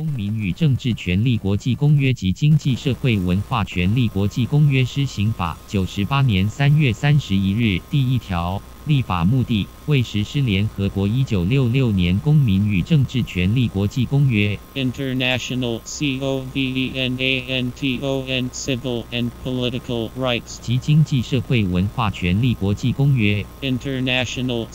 公民与政治权利国际公约及经济社会文化权利国际公约施行法九十八年三月三十一日第一条。立法目的为实施联合国一九六六年公民与政治权利国际公约 International Covenant Civil and Political Rights 及经济社会文化权利国际公约 International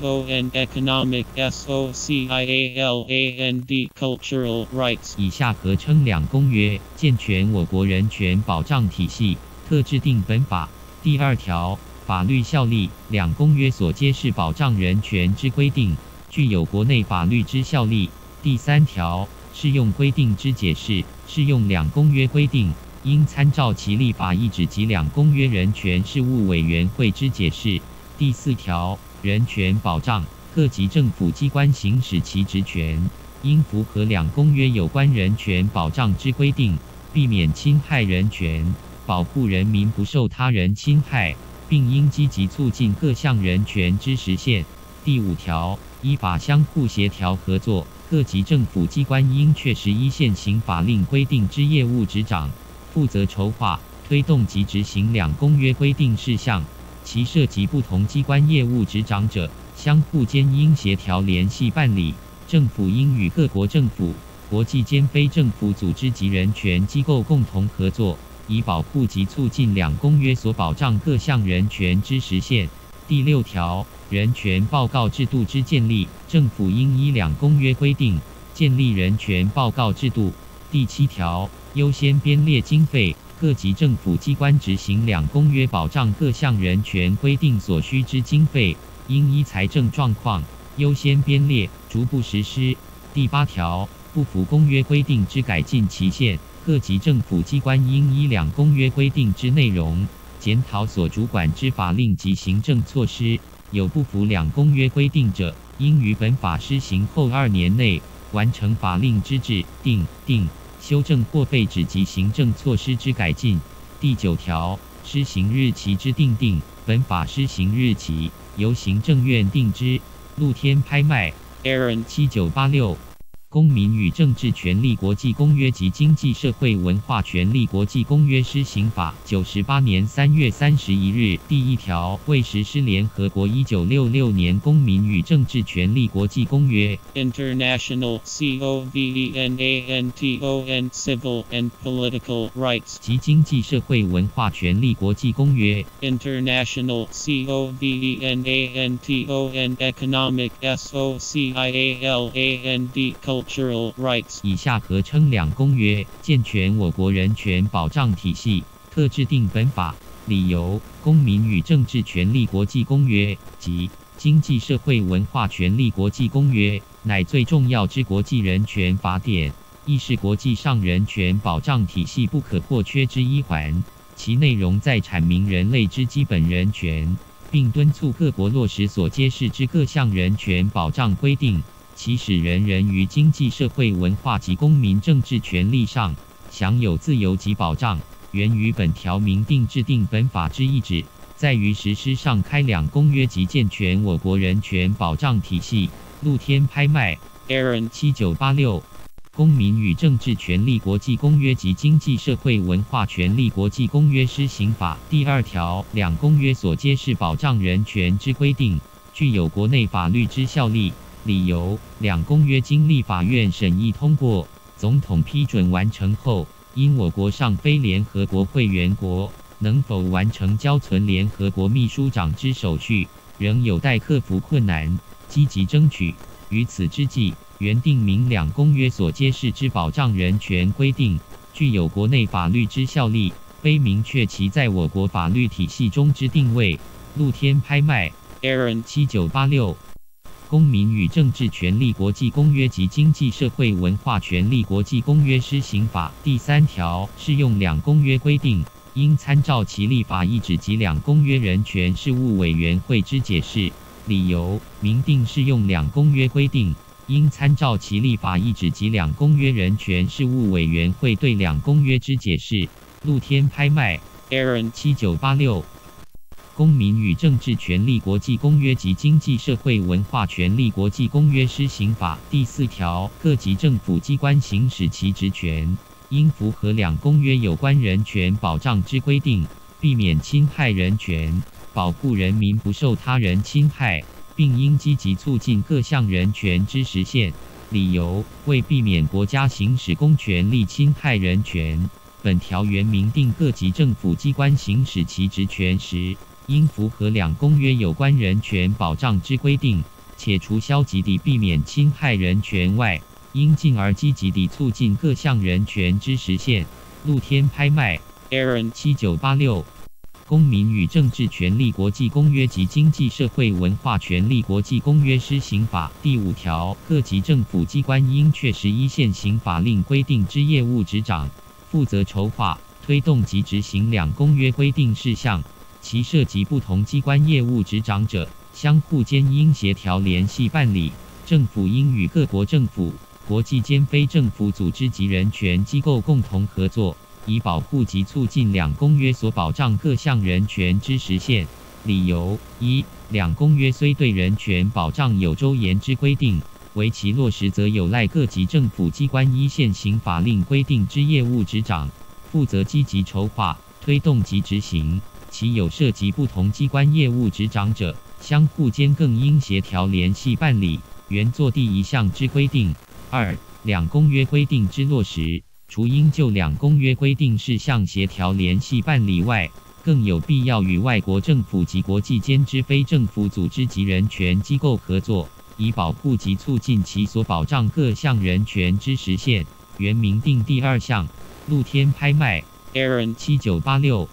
Covenant Economic Socialand Cultural Rights 以下合称两公约，健全我国人权保障体系，特制定本法。第二条，法律效力。两公约所揭示保障人权之规定，具有国内法律之效力。第三条，适用规定之解释。适用两公约规定，应参照其立法意旨及两公约人权事务委员会之解释。第四条，人权保障，各级政府机关行使其职权，应符合两公约有关人权保障之规定，避免侵害人权。保护人民不受他人侵害，并应积极促进各项人权之实现。第五条，依法相互协调合作，各级政府机关应确实依现行法令规定之业务执掌，负责筹划、推动及执行两公约规定事项。其涉及不同机关业务执掌者，相互间应协调联系办理。政府应与各国政府、国际间非政府组织及人权机构共同合作。以保护及促进两公约所保障各项人权之实现。第六条，人权报告制度之建立，政府应依两公约规定建立人权报告制度。第七条，优先编列经费，各级政府机关执行两公约保障各项人权规定所需之经费，应依财政状况优先编列，逐步实施。第八条，不符公约规定之改进期限。各级政府机关应依两公约规定之内容，检讨所主管之法令及行政措施。有不符两公约规定者，应于本法施行后二年内完成法令之制定、定、修正或废止及行政措施之改进。第九条，施行日期之定定，本法施行日期由行政院定之。露天拍卖，Aaron 七九八六。《公民与政治权利国际公约》及《经济社会文化权利国际公约施行法》九十八年三月三十一日第一条为实施联合国一九六六年《公民与政治权利国际公约》（International Covenant Civil and Political Rights） 及《经济社会文化权利国际公约》（International Covenant Economic Socialand Cultural）。以下合称两公约，健全我国人权保障体系，特制定本法。理由：公民与政治权利国际公约及经济社会文化权利国际公约，乃最重要之国际人权法典，亦是国际上人权保障体系不可或缺之一环。其内容在阐明人类之基本人权，并敦促各国落实所揭示之各项人权保障规定。其使人人于经济社会文化及公民政治权利上享有自由及保障，源于本条明定制定本法之意旨，在于实施上开两公约及健全我国人权保障体系。露天拍卖，Aaron 七九八六，《公民与政治权利国际公约》及《经济社会文化权利国际公约施行法》第二条，两公约所揭示保障人权之规定，具有国内法律之效力。理由：两公约经立法院审议通过、总统批准完成后，因我国尚非联合国会员国，能否完成交存联合国秘书长之手续，仍有待克服困难，积极争取。于此之际，原定明两公约所揭示之保障人权规定，具有国内法律之效力，非明确其在我国法律体系中之定位。露天拍卖，Aaron 七九八六。《公民与政治权利国际公约》及《经济社会文化权利国际公约施行法》第三条适用两公约规定，应参照其立法意旨及两公约人权事务委员会之解释。理由：明定适用两公约规定，应参照其立法意旨及两公约人权事务委员会对两公约之解释。露天拍卖，Aaron 七九八六。公民与政治权利国际公约及经济社会文化权利国际公约施行法第四条，各级政府机关行使其职权，应符合两公约有关人权保障之规定，避免侵害人权，保护人民不受他人侵害，并应积极促进各项人权之实现。理由为避免国家行使公权力侵害人权，本条原明定各级政府机关行使其职权时。应符合两公约有关人权保障之规定，且除消极地避免侵害人权外，应进而积极地促进各项人权之实现。露天拍卖，Aaron 七九八六，公民与政治权利国际公约及经济社会文化权利国际公约施行法第五条，各级政府机关应确实依现行法令规定之业务执掌，负责筹划、推动及执行两公约规定事项。其涉及不同机关业务执掌者，相互间应协调联系办理。政府应与各国政府、国际间非政府组织及人权机构共同合作，以保护及促进两公约所保障各项人权之实现。理由一：两公约虽对人权保障有周延之规定，为其落实则有赖各级政府机关依现行法令规定之业务执掌，负责积极筹划、推动及执行。其有涉及不同机关业务执掌者，相互间更应协调联系办理。原作第一项之规定。二、两公约规定之落实，除应就两公约规定事项协调联系办理外，更有必要与外国政府及国际间之非政府组织及人权机构合作，以保护及促进其所保障各项人权之实现。原明定第二项。露天拍卖。Aaron 七九八六。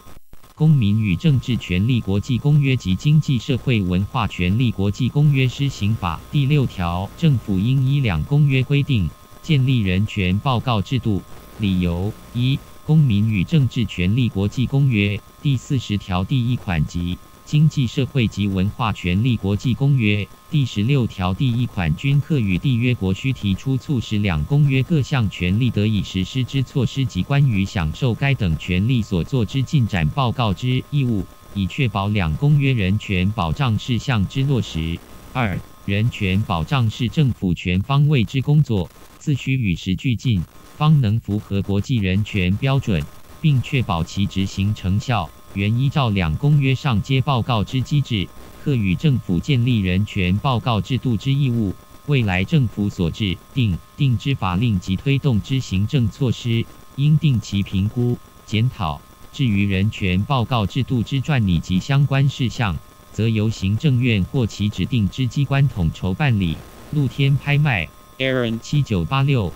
公民与政治权利国际公约及经济社会文化权利国际公约施行法第六条，政府应依两公约规定建立人权报告制度。理由一，公民与政治权利国际公约第四十条第一款及。经济社会及文化权利国际公约第十六条第一款均课与缔约国需提出促使两公约各项权利得以实施之措施及关于享受该等权利所做之进展报告之义务，以确保两公约人权保障事项之落实。二、人权保障是政府全方位之工作，自需与时俱进，方能符合国际人权标准，并确保其执行成效。原依照两公约上接报告之机制，特与政府建立人权报告制度之义务。未来政府所制定定之法令及推动之行政措施，应定期评估检讨。至于人权报告制度之撰拟及相关事项，则由行政院或其指定之机关统筹办理。露天拍卖，Aaron 七九八六。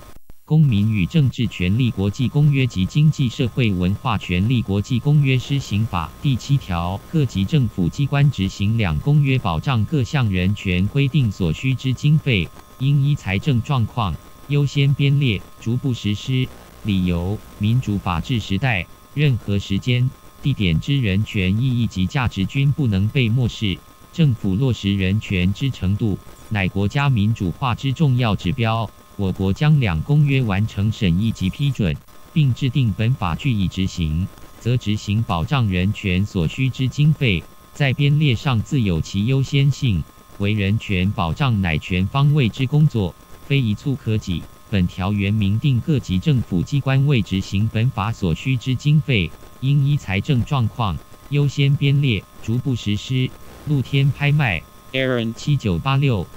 公民与政治权利国际公约及经济社会文化权利国际公约施行法第七条，各级政府机关执行两公约保障各项人权规定所需之经费，应依财政状况优先编列，逐步实施。理由：民主法治时代，任何时间、地点之人权意义及价值均不能被漠视。政府落实人权之程度，乃国家民主化之重要指标。我国将两公约完成审议及批准，并制定本法据以执行，则执行保障人权所需之经费，在编列上自有其优先性。为人权保障乃全方位之工作，非一蹴可及。本条原明定各级政府机关为执行本法所需之经费，应依财政状况优先编列，逐步实施。露天拍卖，Aaron 七九八六。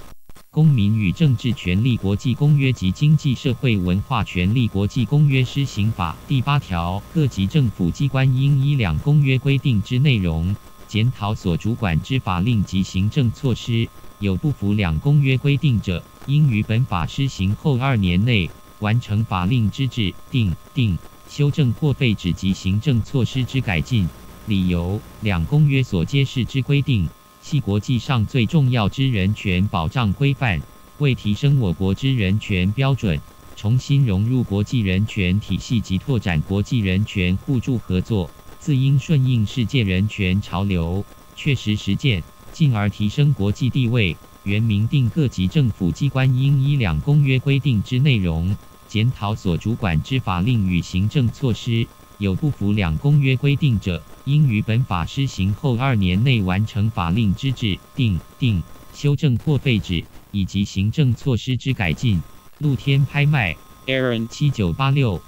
公民与政治权利国际公约及经济社会文化权利国际公约施行法第八条，各级政府机关应依两公约规定之内容，检讨所主管之法令及行政措施，有不符两公约规定者，应于本法施行后二年内完成法令之制定、定、修正或废止及行政措施之改进。理由：两公约所揭示之规定。系国际上最重要之人权保障规范，为提升我国之人权标准，重新融入国际人权体系及拓展国际人权互助合作，自应顺应世界人权潮流，确实实践，进而提升国际地位。原明定各级政府机关应依两公约规定之内容，检讨所主管之法令与行政措施，有不服两公约规定者，应于本法施行后二年内完成法令之制定、定、修正或废止，以及行政措施之改进。露天拍卖。Aaron 七九八六。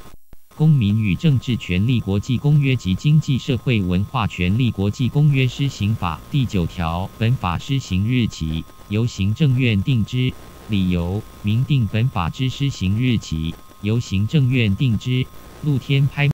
公民与政治权利国际公约及经济社会文化权利国际公约施行法第九条，本法施行日起由行政院定之。理由：明定本法之施行日起由行政院定之。露天拍。